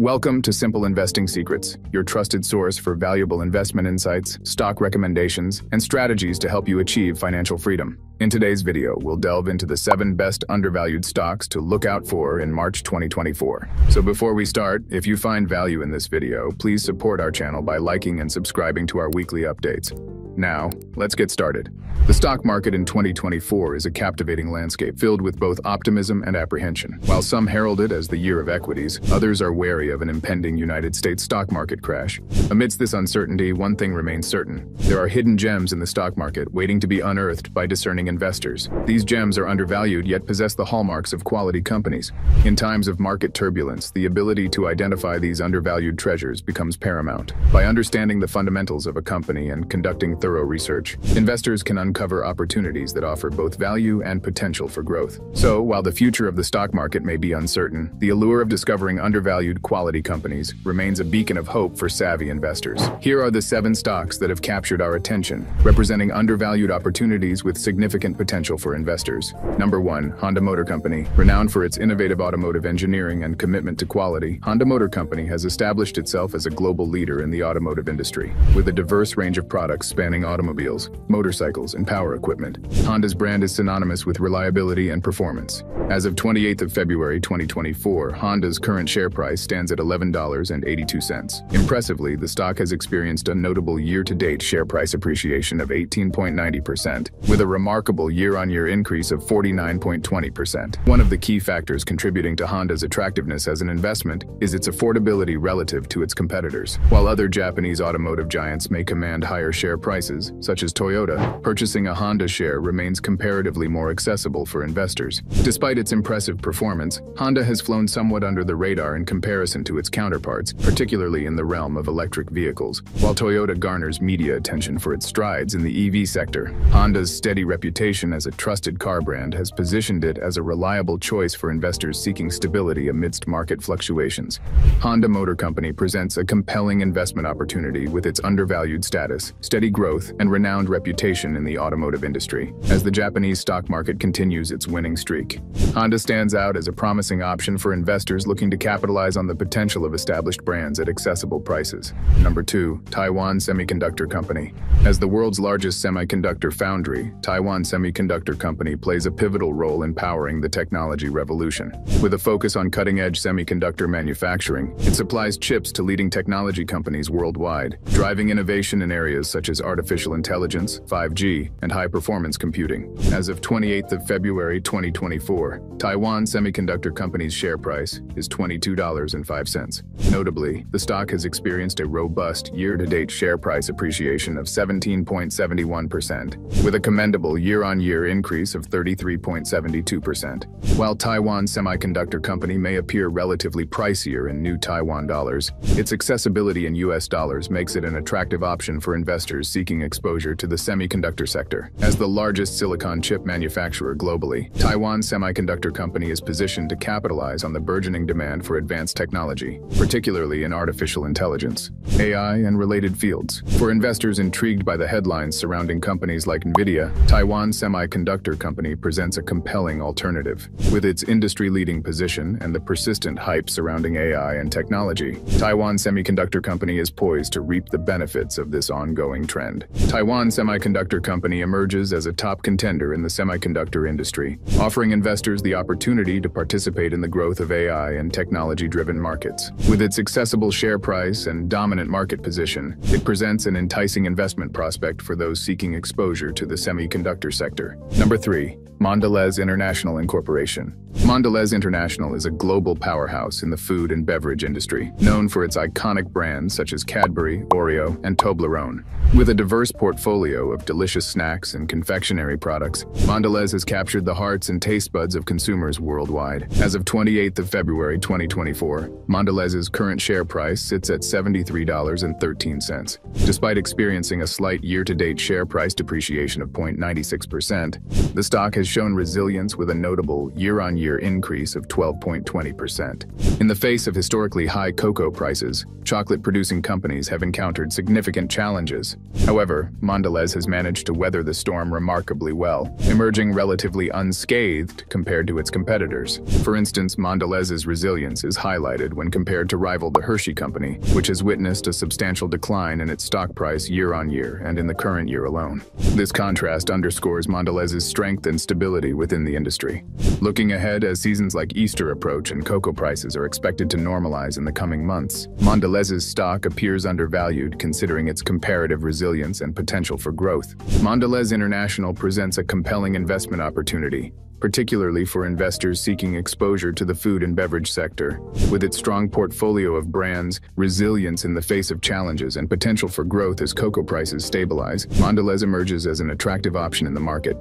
Welcome to Simple Investing Secrets, your trusted source for valuable investment insights, stock recommendations, and strategies to help you achieve financial freedom. In today's video, we'll delve into the seven best undervalued stocks to look out for in March 2024. So before we start, if you find value in this video, please support our channel by liking and subscribing to our weekly updates. Now, let's get started. The stock market in 2024 is a captivating landscape filled with both optimism and apprehension. While some herald it as the year of equities, others are wary of an impending United States stock market crash. Amidst this uncertainty, one thing remains certain. There are hidden gems in the stock market waiting to be unearthed by discerning investors. These gems are undervalued yet possess the hallmarks of quality companies. In times of market turbulence, the ability to identify these undervalued treasures becomes paramount. By understanding the fundamentals of a company and conducting thorough research, investors can uncover opportunities that offer both value and potential for growth. So, while the future of the stock market may be uncertain, the allure of discovering undervalued quality companies remains a beacon of hope for savvy investors. Here are the seven stocks that have captured our attention, representing undervalued opportunities with significant potential for investors. Number 1. Honda Motor Company. Renowned for its innovative automotive engineering and commitment to quality, Honda Motor Company has established itself as a global leader in the automotive industry. With a diverse range of products spanning automobiles, motorcycles, and power equipment. Honda's brand is synonymous with reliability and performance. As of 28th of February 2024, Honda's current share price stands at $11.82. Impressively, the stock has experienced a notable year-to-date share price appreciation of 18.90%, with a remarkable year-on-year increase of 49.20%. One of the key factors contributing to Honda's attractiveness as an investment is its affordability relative to its competitors. While other Japanese automotive giants may command higher share prices, such as Toyota, purchasing a Honda share remains comparatively more accessible for investors. Despite its impressive performance, Honda has flown somewhat under the radar in comparison to its counterparts, particularly in the realm of electric vehicles. While Toyota garners media attention for its strides in the EV sector, Honda's steady reputation as a trusted car brand has positioned it as a reliable choice for investors seeking stability amidst market fluctuations. Honda Motor Company presents a compelling investment opportunity with its undervalued status, steady growth, growth and renowned reputation in the automotive industry, as the Japanese stock market continues its winning streak. Honda stands out as a promising option for investors looking to capitalize on the potential of established brands at accessible prices. Number 2. Taiwan Semiconductor Company. As the world's largest semiconductor foundry, Taiwan Semiconductor Company plays a pivotal role in powering the technology revolution. With a focus on cutting-edge semiconductor manufacturing, it supplies chips to leading technology companies worldwide, driving innovation in areas such as artificial intelligence, 5G, and high-performance computing. As of 28th of February 2024, Taiwan Semiconductor Company's share price is $22.05. Notably, the stock has experienced a robust year-to-date share price appreciation of 17.71%, with a commendable year-on-year increase of 33.72%. While Taiwan Semiconductor Company may appear relatively pricier in new Taiwan dollars, its accessibility in US dollars makes it an attractive option for investors seeking seeking exposure to the semiconductor sector. As the largest silicon chip manufacturer globally, Taiwan Semiconductor Company is positioned to capitalize on the burgeoning demand for advanced technology, particularly in artificial intelligence, AI, and related fields. For investors intrigued by the headlines surrounding companies like NVIDIA, Taiwan Semiconductor Company presents a compelling alternative. With its industry-leading position and the persistent hype surrounding AI and technology, Taiwan Semiconductor Company is poised to reap the benefits of this ongoing trend. Taiwan Semiconductor Company emerges as a top contender in the semiconductor industry, offering investors the opportunity to participate in the growth of AI and technology-driven markets. With its accessible share price and dominant market position, it presents an enticing investment prospect for those seeking exposure to the semiconductor sector. Number 3. Mondelez International Incorporation. Mondelez International is a global powerhouse in the food and beverage industry, known for its iconic brands such as Cadbury, Oreo, and Toblerone. With a diverse portfolio of delicious snacks and confectionery products, Mondelez has captured the hearts and taste buds of consumers worldwide. As of 28th of February 2024, Mondelez's current share price sits at $73.13. Despite experiencing a slight year-to-date share price depreciation of 0.96%, the stock has shown resilience with a notable year-on-year increase of 12.20%. In the face of historically high cocoa prices, chocolate-producing companies have encountered significant challenges. However, However, Mondelez has managed to weather the storm remarkably well, emerging relatively unscathed compared to its competitors. For instance, Mondelez's resilience is highlighted when compared to rival the Hershey Company, which has witnessed a substantial decline in its stock price year on year and in the current year alone. This contrast underscores Mondelez's strength and stability within the industry. Looking ahead as seasons like Easter approach and cocoa prices are expected to normalize in the coming months, Mondelez's stock appears undervalued considering its comparative resilience and potential for growth. Mondelez International presents a compelling investment opportunity, particularly for investors seeking exposure to the food and beverage sector. With its strong portfolio of brands, resilience in the face of challenges, and potential for growth as cocoa prices stabilize, Mondelez emerges as an attractive option in the market.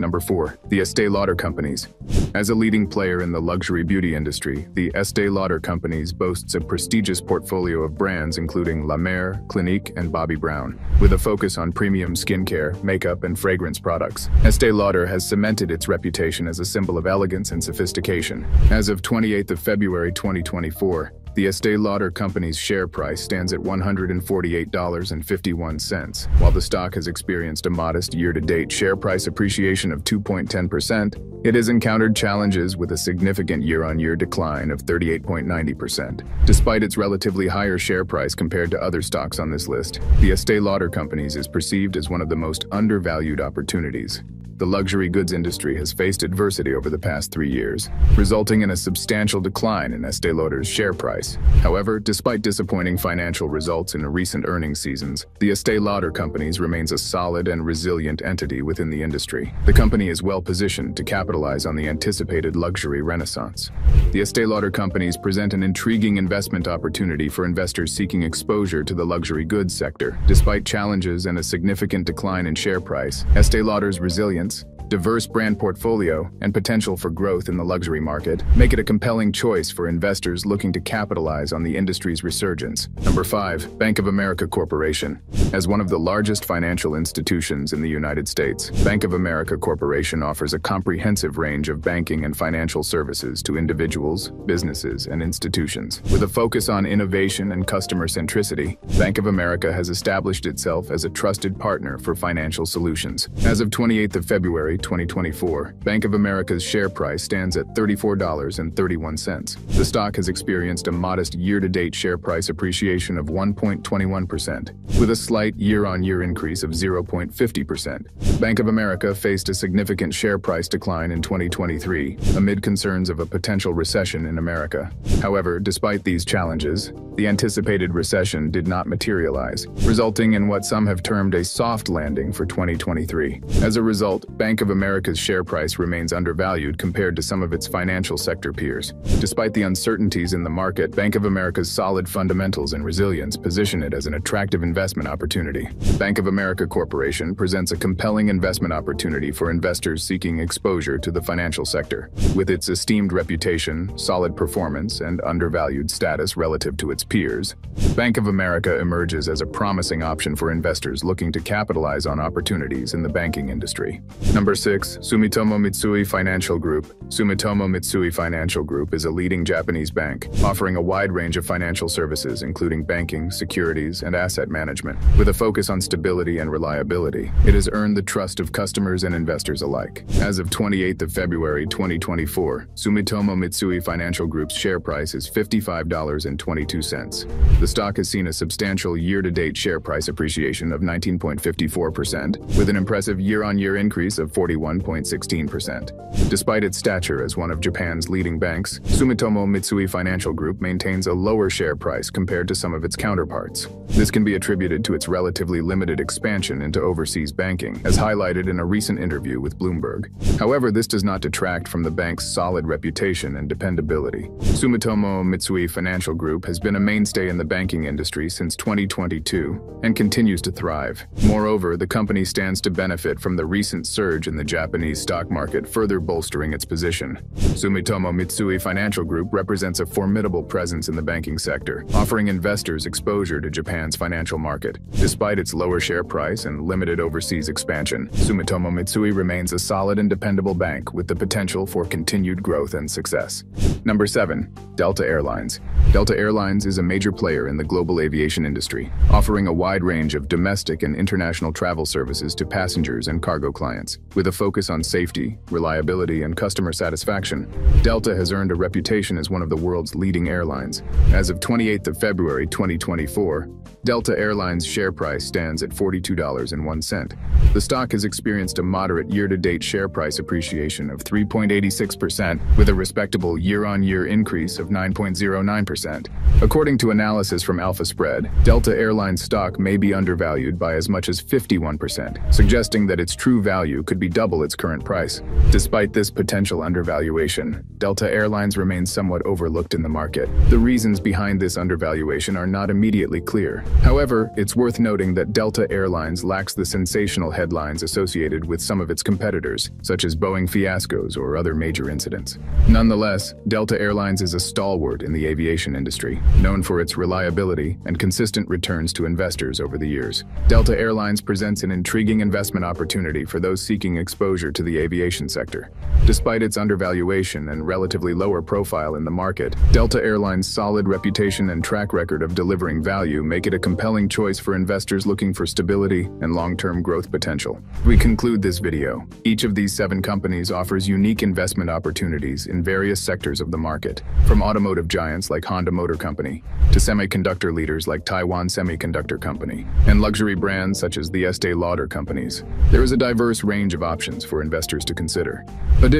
Number 4. The Estee Lauder Companies. As a leading player in the luxury beauty industry, the Estee Lauder Companies boasts a prestigious portfolio of brands including La Mer, Clinique, and Bobbi Brown. With a focus on premium skincare, makeup, and fragrance products, Estee Lauder has cemented its reputation as a symbol of elegance and sophistication. As of 28th of February 2024, the Estee Lauder Company's share price stands at $148.51. While the stock has experienced a modest year-to-date share price appreciation of 2.10%, it has encountered challenges with a significant year-on-year decline of 38.90%. Despite its relatively higher share price compared to other stocks on this list, the Estee Lauder Companies is perceived as one of the most undervalued opportunities. The luxury goods industry has faced adversity over the past three years, resulting in a substantial decline in Estee Lauder's share price. However, despite disappointing financial results in recent earnings seasons, the Estee Lauder Companies remains a solid and resilient entity within the industry. The company is well positioned to capitalize on the anticipated luxury renaissance. The Estee Lauder Companies present an intriguing investment opportunity for investors seeking exposure to the luxury goods sector. Despite challenges and a significant decline in share price, Estee Lauder's resilience diverse brand portfolio, and potential for growth in the luxury market make it a compelling choice for investors looking to capitalize on the industry's resurgence. Number 5. Bank of America Corporation. As one of the largest financial institutions in the United States, Bank of America Corporation offers a comprehensive range of banking and financial services to individuals, businesses, and institutions. With a focus on innovation and customer centricity, Bank of America has established itself as a trusted partner for financial solutions. As of 28th of February 2024, Bank of America's share price stands at $34.31. The stock has experienced a modest year-to-date share price appreciation of 1.21%, with a slight year-on-year increase of 0.50%. Bank of America faced a significant share price decline in 2023 amid concerns of a potential recession in America. However, despite these challenges, the anticipated recession did not materialize, resulting in what some have termed a soft landing for 2023. As a result, Bank of of America's share price remains undervalued compared to some of its financial sector peers. Despite the uncertainties in the market, Bank of America's solid fundamentals and resilience position it as an attractive investment opportunity. Bank of America Corporation presents a compelling investment opportunity for investors seeking exposure to the financial sector. With its esteemed reputation, solid performance, and undervalued status relative to its peers, Bank of America emerges as a promising option for investors looking to capitalize on opportunities in the banking industry. Number 6. Sumitomo Mitsui Financial Group Sumitomo Mitsui Financial Group is a leading Japanese bank, offering a wide range of financial services including banking, securities, and asset management. With a focus on stability and reliability, it has earned the trust of customers and investors alike. As of 28th of February 2024, Sumitomo Mitsui Financial Group's share price is $55.22. The stock has seen a substantial year-to-date share price appreciation of 19.54%, with an impressive year-on-year -year increase of 40 41.16%. Despite its stature as one of Japan's leading banks, Sumitomo Mitsui Financial Group maintains a lower share price compared to some of its counterparts. This can be attributed to its relatively limited expansion into overseas banking, as highlighted in a recent interview with Bloomberg. However, this does not detract from the bank's solid reputation and dependability. Sumitomo Mitsui Financial Group has been a mainstay in the banking industry since 2022 and continues to thrive. Moreover, the company stands to benefit from the recent surge in the Japanese stock market, further bolstering its position. Sumitomo Mitsui Financial Group represents a formidable presence in the banking sector, offering investors exposure to Japan's financial market. Despite its lower share price and limited overseas expansion, Sumitomo Mitsui remains a solid and dependable bank with the potential for continued growth and success. Number 7. Delta Airlines. Delta Airlines is a major player in the global aviation industry, offering a wide range of domestic and international travel services to passengers and cargo clients. With a focus on safety, reliability, and customer satisfaction, Delta has earned a reputation as one of the world's leading airlines. As of 28th of February 2024, Delta Airlines' share price stands at $42.01. The stock has experienced a moderate year-to-date share price appreciation of 3.86%, with a respectable year-on-year increase of 9.09%. According to analysis from Alpha Spread, Delta Airlines stock may be undervalued by as much as 51%, suggesting that its true value could be double its current price. Despite this potential undervaluation, Delta Airlines remains somewhat overlooked in the market. The reasons behind this undervaluation are not immediately clear. However, it's worth noting that Delta Airlines lacks the sensational headlines associated with some of its competitors, such as Boeing fiascos or other major incidents. Nonetheless, Delta Airlines is a stalwart in the aviation industry, known for its reliability and consistent returns to investors over the years. Delta Airlines presents an intriguing investment opportunity for those seeking exposure to the aviation sector. Despite its undervaluation and relatively lower profile in the market, Delta Airlines' solid reputation and track record of delivering value make it a compelling choice for investors looking for stability and long-term growth potential. We conclude this video. Each of these seven companies offers unique investment opportunities in various sectors of the market, from automotive giants like Honda Motor Company to semiconductor leaders like Taiwan Semiconductor Company and luxury brands such as the Estee Lauder companies. There is a diverse range of options for investors to consider. Additionally,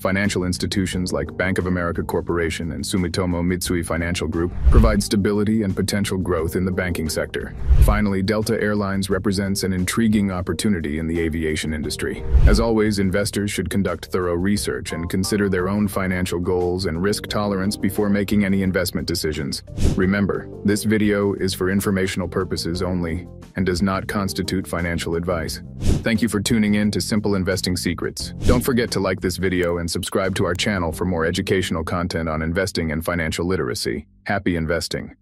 financial institutions like Bank of America Corporation and Sumitomo Mitsui Financial Group provide stability and potential growth in the banking sector. Finally, Delta Airlines represents an intriguing opportunity in the aviation industry. As always, investors should conduct thorough research and consider their own financial goals and risk tolerance before making any investment decisions. Remember, this video is for informational purposes only and does not constitute financial advice. Thank you for tuning in to Simple Investing Secrets. Don't forget to like this video and subscribe to our channel for more educational content on investing and financial literacy. Happy investing!